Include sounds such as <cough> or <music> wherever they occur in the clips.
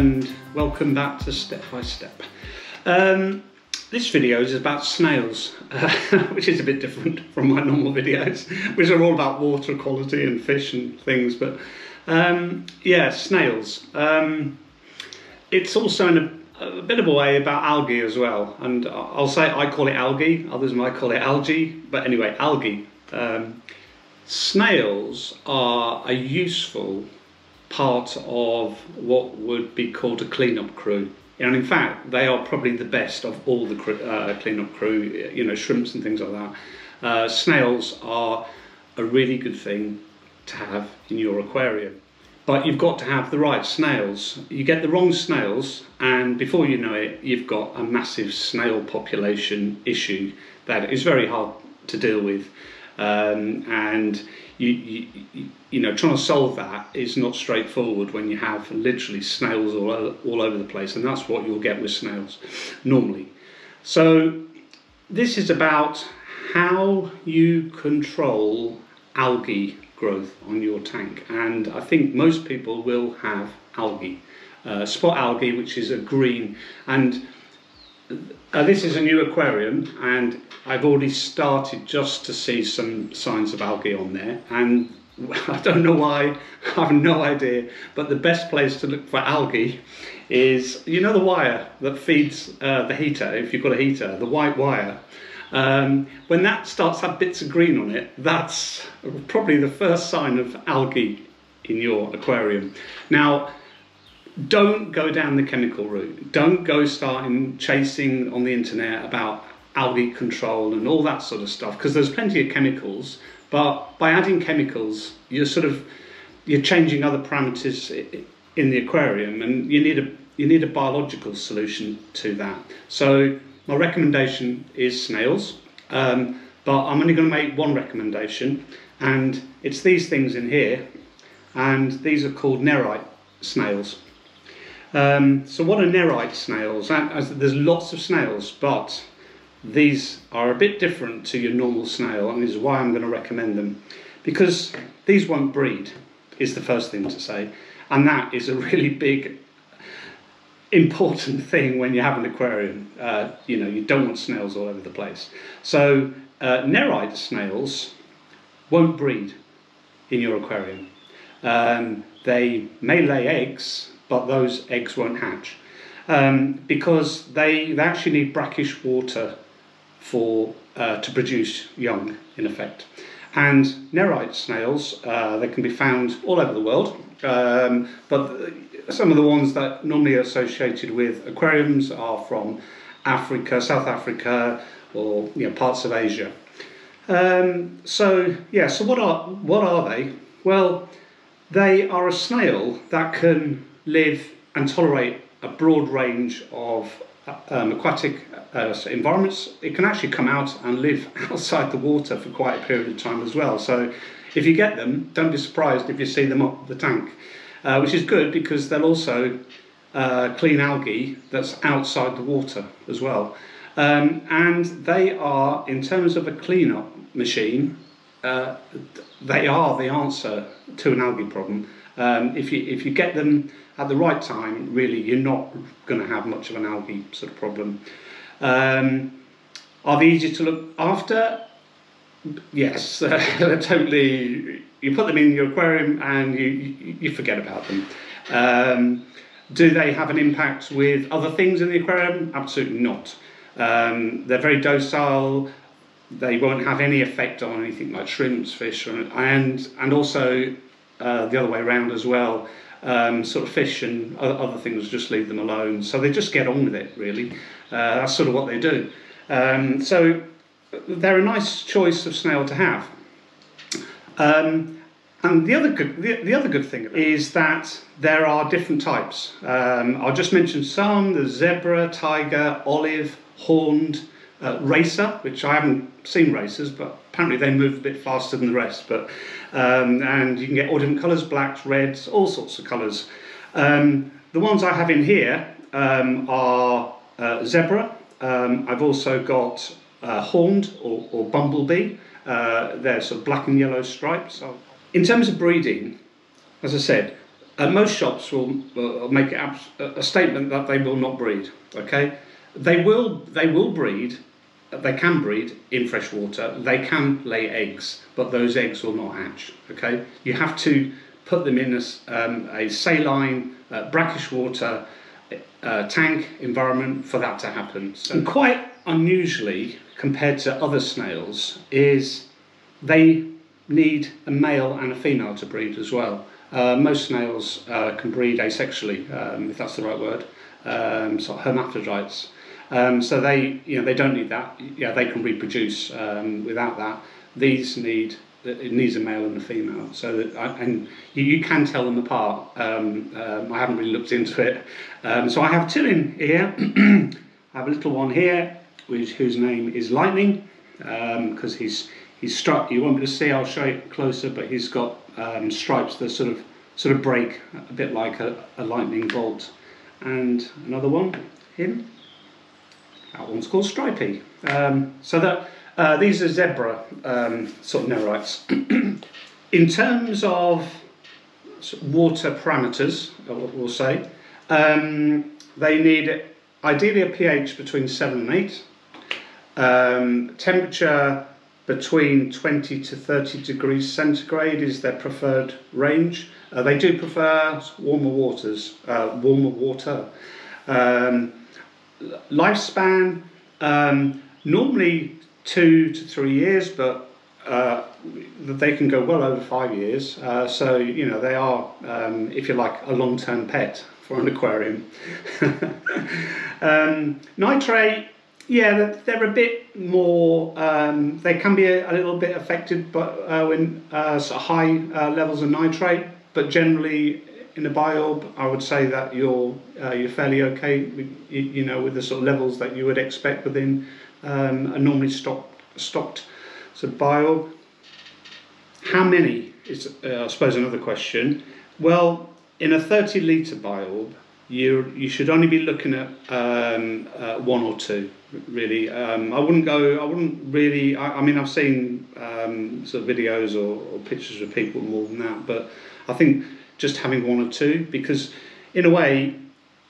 and welcome back to Step by Step. Um, this video is about snails, uh, <laughs> which is a bit different from my normal videos, which are all about water quality and fish and things. But um, yeah, snails. Um, it's also in a, a, bit of a way about algae as well. And I'll say I call it algae, others might call it algae, but anyway, algae. Um, snails are a useful part of what would be called a cleanup crew. And in fact, they are probably the best of all the uh, cleanup crew, you know, shrimps and things like that. Uh, snails are a really good thing to have in your aquarium. But you've got to have the right snails. You get the wrong snails, and before you know it, you've got a massive snail population issue that is very hard to deal with. Um, and you, you, you know, trying to solve that is not straightforward when you have literally snails all, all over the place, and that's what you'll get with snails normally. So, this is about how you control algae growth on your tank, and I think most people will have algae, uh, spot algae, which is a green, and uh, this is a new aquarium, and I've already started just to see some signs of algae on there and <laughs> I don't know why, <laughs> I have no idea, but the best place to look for algae is, you know the wire that feeds uh, the heater, if you've got a heater, the white wire. Um, when that starts to have bits of green on it, that's probably the first sign of algae in your aquarium. Now, don't go down the chemical route. Don't go starting chasing on the internet about algae control and all that sort of stuff because there's plenty of chemicals but by adding chemicals you're sort of you're changing other parameters in the aquarium and you need a you need a biological solution to that so my recommendation is snails um, but I'm only going to make one recommendation and it's these things in here and these are called nerite snails um, so what are nerite snails? There's lots of snails, but these are a bit different to your normal snail and is why I'm going to recommend them. Because these won't breed is the first thing to say. And that is a really big important thing when you have an aquarium. Uh, you know you don't want snails all over the place. So uh, nerite snails won't breed in your aquarium. Um, they may lay eggs but those eggs won't hatch um, because they, they actually need brackish water for uh, to produce young, in effect. And nerite snails, uh, they can be found all over the world, um, but some of the ones that normally are associated with aquariums are from Africa, South Africa, or you know, parts of Asia. Um, so yeah, so what are what are they? Well, they are a snail that can live and tolerate a broad range of um, aquatic uh, environments, it can actually come out and live <laughs> outside the water for quite a period of time as well. So if you get them, don't be surprised if you see them up the tank, uh, which is good because they'll also uh, clean algae that's outside the water as well. Um, and they are, in terms of a cleanup machine, uh, they are the answer to an algae problem. Um, if you if you get them at the right time, really, you're not going to have much of an algae sort of problem. Um, are they easy to look after? Yes, uh, <laughs> totally. You put them in your aquarium and you, you, you forget about them. Um, do they have an impact with other things in the aquarium? Absolutely not. Um, they're very docile. They won't have any effect on anything like shrimps, fish, and and also uh, the other way around as well. Um, sort of fish and other things, just leave them alone. So they just get on with it, really. Uh, that's sort of what they do. Um, so they're a nice choice of snail to have. Um, and the other good, the, the, other good thing is that there are different types. Um, I'll just mention some: the zebra, tiger, olive, horned, uh, racer, which I haven't seen racers, but apparently they move a bit faster than the rest. But um, and you can get all different colours, blacks, reds, all sorts of colours. Um, the ones I have in here um, are uh, zebra. Um, I've also got uh, horned or, or bumblebee. Uh, they're sort of black and yellow stripes. In terms of breeding, as I said, uh, most shops will, will make a statement that they will not breed. Okay, they will they will breed. They can breed in fresh water. They can lay eggs, but those eggs will not hatch. Okay, you have to put them in a, um, a saline, uh, brackish water uh, tank environment for that to happen. So, and quite unusually, compared to other snails, is they need a male and a female to breed as well. Uh, most snails uh, can breed asexually, um, if that's the right word, um, so hermaphrodites. Um, so they, you know, they don't need that. Yeah, they can reproduce um, without that. These need it needs a male and a female. So that I, and you, you, can tell them apart. Um, um, I haven't really looked into it. Um, so I have two in here. <clears throat> I have a little one here, which, whose name is Lightning, because he's he's struck. You be able to see. I'll show it closer, but he's got um, stripes that sort of sort of break a bit like a, a lightning bolt. And another one, him. That one's called Stripey. Um, so that uh, these are zebra um, sort of nerites. <clears throat> In terms of water parameters, uh, we'll say, um, they need ideally a pH between 7 and 8, um, temperature between 20 to 30 degrees centigrade is their preferred range. Uh, they do prefer warmer waters, uh, warmer water. Um, lifespan, um, normally two to three years, but uh, they can go well over five years. Uh, so, you know, they are, um, if you like, a long term pet for an aquarium. <laughs> um, nitrate yeah, they're a bit more. Um, they can be a, a, little bit affected, but uh, when uh, high uh, levels of nitrate. But generally, in a biorb, I would say that you're uh, you're fairly okay. With, you know, with the sort of levels that you would expect within um, a normally stocked stocked so biorb. How many is uh, I suppose another question. Well, in a 30 litre biorb, you you should only be looking at um, uh, one or two really. Um, I wouldn't go. I wouldn't really. I, I mean, I've seen um, sort of videos or, or, pictures of people more than that, but I think just having one or two because, in a way,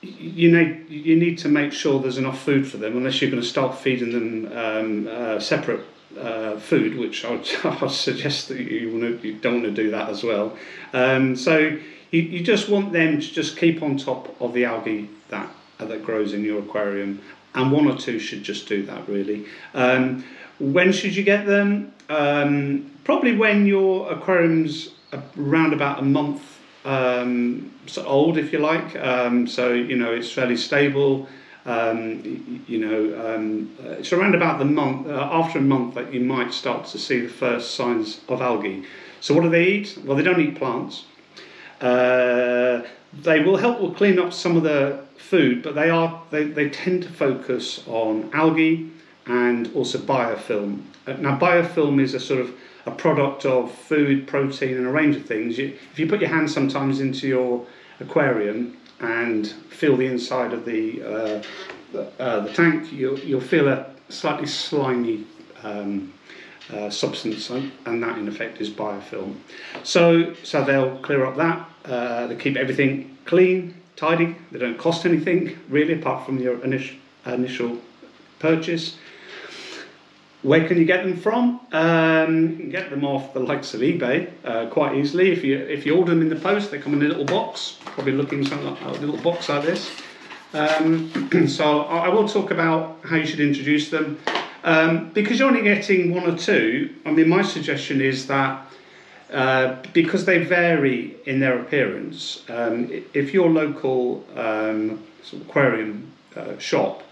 you need you need to make sure there's enough food for them unless you're going to start feeding them um, uh, separate uh, food, which I would, <laughs> suggest that you, wanna, you don't want to do that as well. Um, so you, you just want them to just keep on top of the algae that that grows in your aquarium and one or two should just do that really. Um, when should you get them? Um, probably when your aquarium's around about a month um, so old, if you like. Um, so you know it's fairly stable. Um, you know, um, it's around about the month uh, after a month that you might start to see the first signs of algae. So what do they eat? Well, they don't eat plants. Uh, they will help will clean up some of the food, but they are they, they tend to focus on algae and also biofilm. Uh, now, biofilm is a sort of a product of food, protein, and a range of things. You, if you put your hand sometimes into your aquarium and feel the inside of the uh, uh, the tank, you'll, you'll feel a slightly slimy um, uh, substance, and that in effect is biofilm. So, so they'll clear up that. Uh, they keep everything clean, tidy. They don't cost anything really, apart from your initial initial purchase. Where can you get them from? Um, you can get them off the likes of eBay uh, quite easily. If you if you order them in the post, they come in a little box, probably looking something like a little box like this. Um, <clears throat> so I will talk about how you should introduce them. Um, because you're only getting one or two, I mean, my suggestion is that uh, because they vary in their appearance, um, if your local um, sort of aquarium uh, shop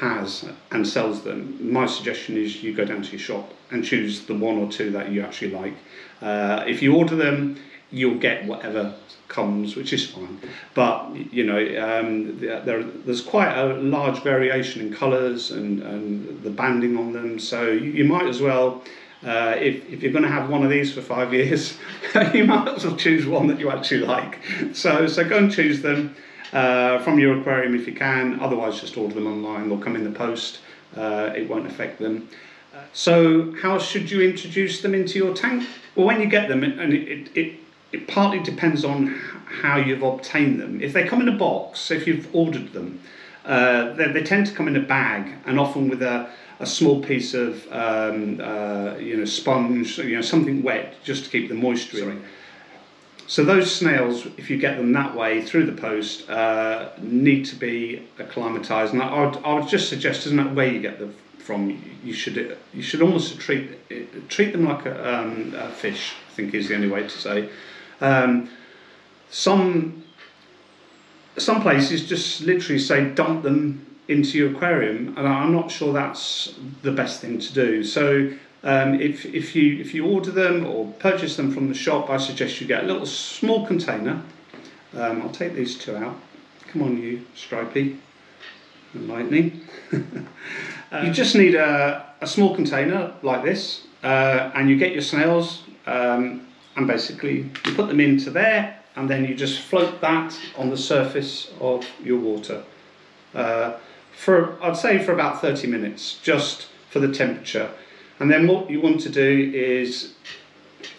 has and sells them, my suggestion is you go down to your shop and choose the one or two that you actually like. Uh, if you order them, you'll get whatever comes, which is fine. But you know, um, there, there's quite a large variation in colours and, and the banding on them, so you, might as well. Uh, if, if you're going to have one of these for five <laughs> years, <laughs> you might as well choose one that you actually like. So, so go and choose them uh, from your aquarium if you can. Otherwise, just order them online. They'll come in the post. Uh, it won't affect them. So, how should you introduce them into your tank? Well, when you get them, and it, it, it partly depends on how you've obtained them. If they come in a box, if you've ordered them, uh, they, they, tend to come in a bag and often with a, a small piece of um, uh, you know sponge, you know something wet just to keep the moisture in. So those snails, if you get them that way through the post, uh, need to be acclimatised. And I would, I would just suggest, isn't that where you get them from? You should you should almost treat treat them like a, um, a fish. I think is the only way to say. Um, some some places just literally say dump them into your aquarium, and I'm not sure that's the best thing to do. So um, if, if you if you order them or purchase them from the shop, I suggest you get a little small container. Um, I'll take these two out. Come on, you Stripey and Lightning. um, <laughs> you just need a, a small container like this, uh, and you get your snails, um, and basically you put them into there, and then you just float that on the surface of your water. Uh, for I'd say for about 30 minutes, just for the temperature. And then what you want to do is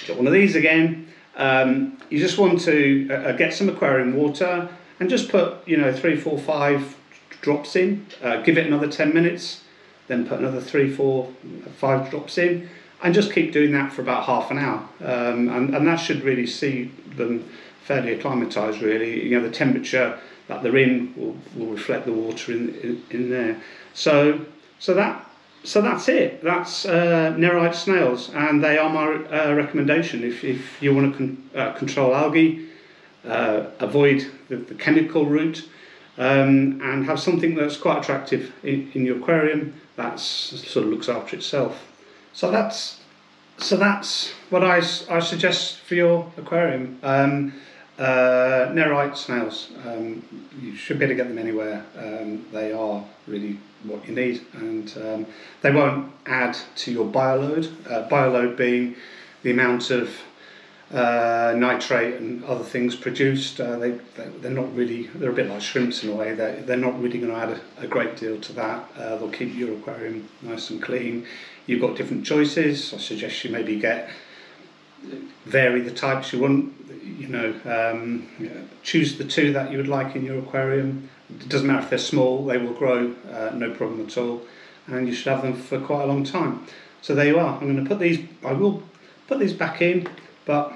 get one of these again. Um, you just want to uh, uh, get some aquarium water and just put, you know, three, four, five drops in. Uh, give it another 10 minutes, then put another three, four, five drops in, and just keep doing that for about half an hour. Um, and, and that should really see them fairly acclimatized, really. You know, the temperature that they're in will, will reflect the water in, in, in there. So, so that so that's it. That's uh, Nerite snails, and they are my uh, recommendation. If, if you want to con uh, control algae, uh, avoid the, the, chemical route, um, and have something that's quite attractive in, in your aquarium that sort of looks after itself. So that's so that's what I, I suggest for your aquarium. Um, uh, Nerite snails, um, you should be able to get them anywhere. Um, they are really what you need and um, they won't add to your bioload. Uh, bioload being the amount of uh, nitrate and other things produced. Uh, they, they, are not really, they're a bit like shrimps in a way. They're, they're not really going to add a, a, great deal to that. Uh, they'll keep your aquarium nice and clean. You've got different choices. I suggest you maybe get vary the types you want you know, um, choose the two that you would like in your aquarium. It doesn't matter if they're small, they will grow, uh, no problem at all, and you should have them for quite a long time. So there you are. I'm going to put these, I will put these back in, but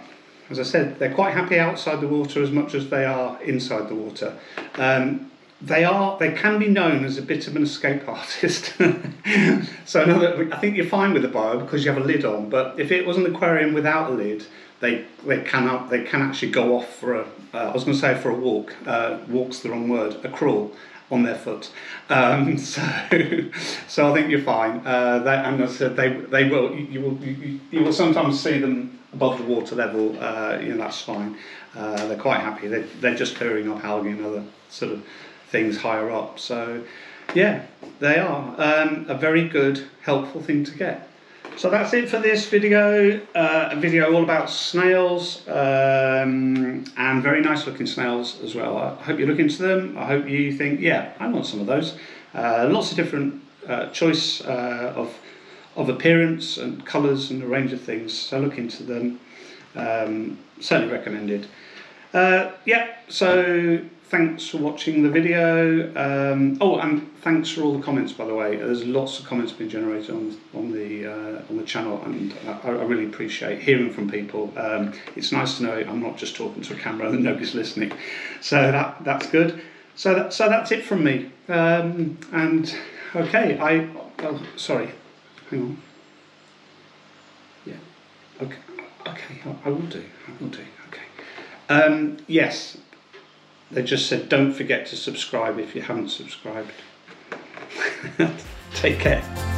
as I said, they're quite happy outside the water as much as they are inside the water. Um, they are, they can be known as a bit of an escape artist. <laughs> so another, I think you're fine with the bio because you have a lid on, but if it was an aquarium without a lid, they they can they can actually go off for a uh, I was going to say for a walk. Uh, walk's the wrong word. A crawl on their foot. Um, <laughs> so so I think you're fine. Uh, they, and I said, they they will you, you will you, you, will sometimes see them above the water level. Uh, you know that's fine. Uh, they're quite happy. They they're just clearing up algae and other sort of things higher up. So yeah, they are um, a very good helpful thing to get. So that's it for this video, uh, a video all about snails um, and very nice looking snails as well. I hope you look into them, I hope you think, yeah, I want some of those. Uh, lots of different uh, choice uh, of, of appearance and colours and a range of things, so look into them, um, certainly recommended. Uh, yeah, so thanks for watching the video. Um, oh, and thanks for all the comments, by the way. There's lots of comments being generated on on the uh, on the channel, and I, I, really appreciate hearing from people. Um, it's nice to know I'm not just talking to a camera and <laughs> nobody's listening. So that that's good. So that, so that's it from me. Um, and okay, I oh, sorry, hang on. Yeah, okay, okay, I, I will do. I will do. Okay. Um, yes, they just said don't forget to subscribe if you haven't subscribed. <laughs> Take care.